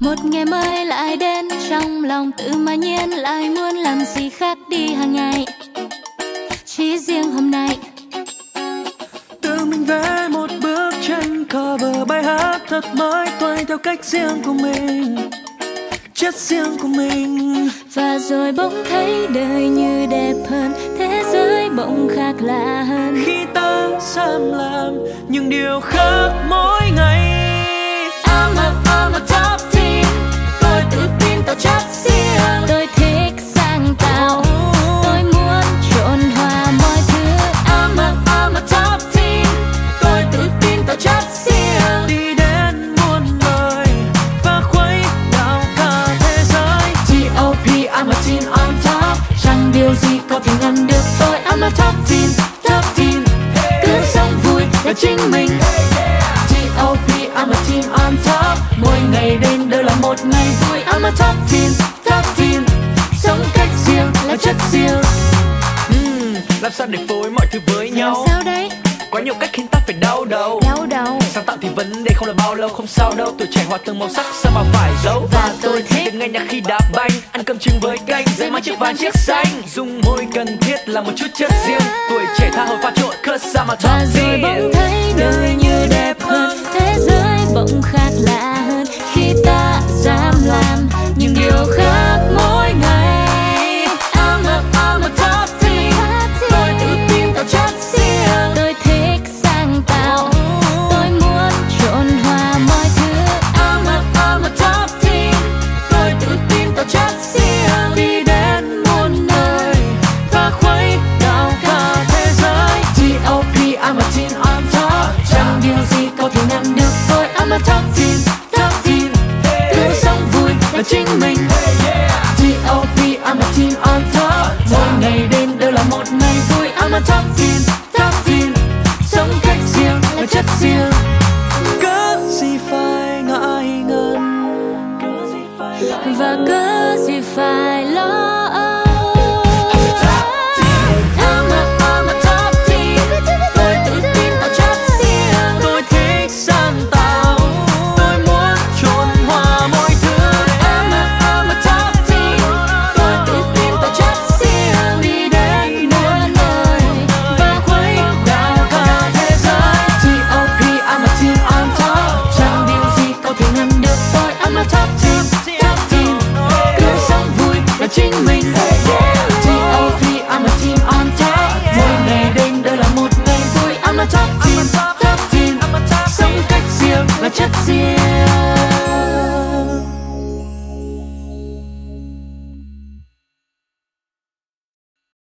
một ngày mới lại đến trong lòng tự mà nhiên lại muốn làm gì khác đi hàng ngày. Chỉ riêng hôm nay tự mình vẽ một bức tranh cover bài hát thật mới toay theo cách riêng của mình chất riêng của mình. Và rồi bỗng thấy đời như đẹp hơn thế giới bỗng khác lạ hơn. Khi ta dám làm những điều khác mỗi có thể ngăn được tôi. I'm a top teen, top teen Cứ sống vui là chính mình. T.O.P. I'm a teen on top. Mỗi ngày đến đều là một ngày vui. I'm a top teen, top teen Sống cách riêng là chất riêng. Ừm, làm sao để phối mọi thứ với nhau? Làm sao đấy, quá nhiều cách khiến ta vấn đề không là bao lâu không sao đâu. Tuổi trẻ hòa từng màu sắc sao mà phải giấu? Và tôi thích nghe nhạc khi đá banh ăn cơm trứng với canh. Dây mang chiếc vàng chiếc xanh. dung môi cần thiết là một chút chất riêng. Tuổi trẻ tha hồ pha trộn I'm a Và top rồi bỗng thấy đời như đẹp hơn. Thế giới bỗng khác lạ hơn. Khi ta dám làm những điều khác là chính mình. T.O.P. I'm a team on top. Mỗi ngày đến đều là một ngày vui. I'm a top team, top team. Sống cách riêng là chất riêng. Cớ gì phải ngại ngần? Và cớ gì phải lo một